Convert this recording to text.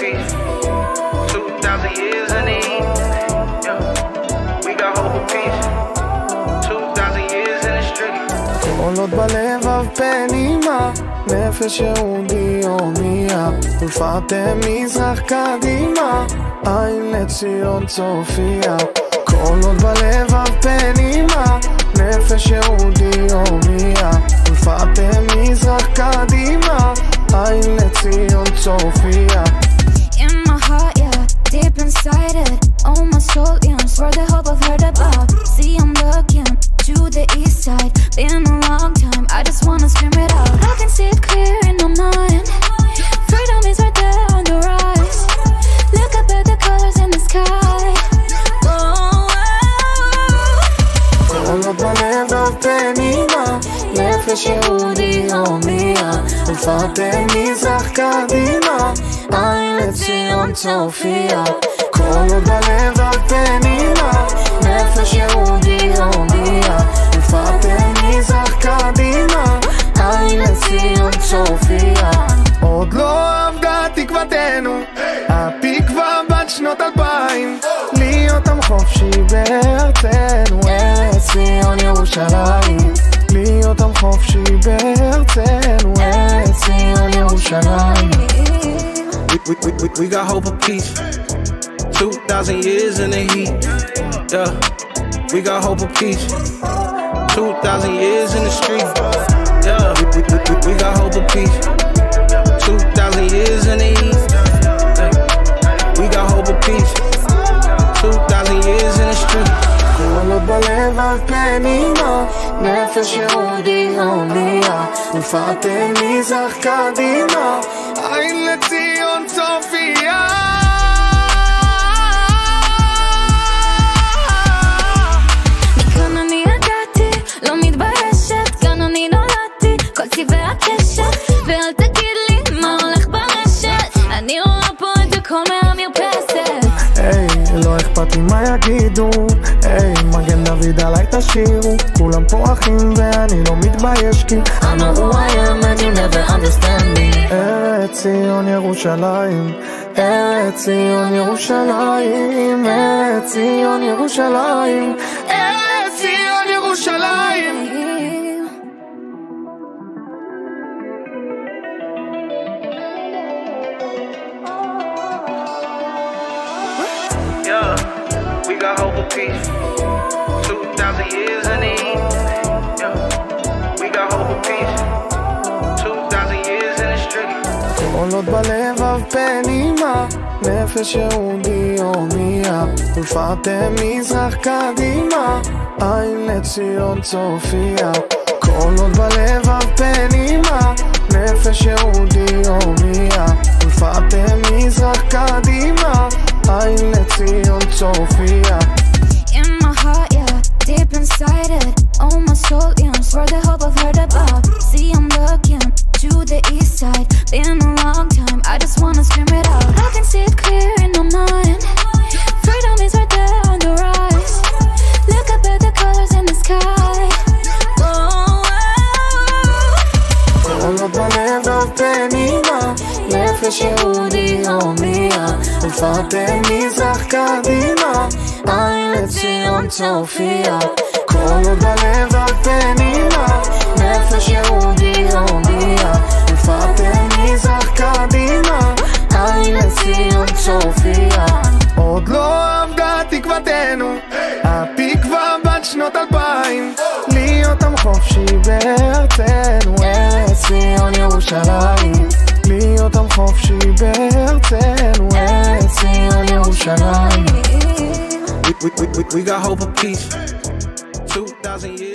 peace. 2,000 years in the heat. Yeah. We got hope of peace. 2,000 years in the street. עולות בלבב פנימה, נפש יהודי הומייה, ולפאתם מזרח קדימה, עין לציון צופיה. קולות בלבב פנימה, נפש יהודי הומייה, ולפאתם פנימה, נפש יהודי הומייה, ולפאתם מזרח קדימה, עין לציון צופיה. קולות בלבב פנימה, נפש יהודי הומייה, ולפאתם מזרח קדימה, עין לציון צופיה. עוד לא אבדה תקוותנו, התקווה בת שנות אלפיים, להיות עם חופשי בארצנו, ירושלים. להיות עם חופשי בארצנו, ארץ ציון ירושלים. We, we, we, we, we got hope of peace. 2,000 years in the heat. Yeah. We got hope of peace. 2,000 years in the street. Yeah. We, we, we, we- we got hope of peace. פנימה, נפש יהודי הומייה, ולפאתם מזרח קדימה, עין לציון צופיה. מכאן אני ידעתי, לא מתביישת, כאן אני נולדתי, כל צבעי הקשת, ואל תגיד לי מה הולך ברשת, אני רואה פה את הכל מהמרפסת. היי, לא אכפת לי מה יגידו, היי, מגן דוד עליי תשאירו, כולם פה אחים ואני לא מתבייש כי I know who I am and you never understand me. ארץ ציון ירושלים, ארץ ציון ירושלים, ארץ ציון ירושלים, got hope of peace. 2,000 years in the heat. Yeah, we got hope of peace. 2,000 years in the street. עולות בלבב פנימה, נפש יהודי הומייה, ולפאתם מזרח קדימה, עין לציון צופיה. קולות בלבב פנימה, נפש יהודי הומייה, ולפאתם מזרח קדימה, עין לציון צופיה. בלבב פנימה, נפש יהודי הומייה, ולפאתם מזרח קדימה, עין לציון צופיה. קולות בלבב פנימה, נפש יהודי הומייה, ולפאתם מזרח we, we, we- we got hope of peace. 2,000 years.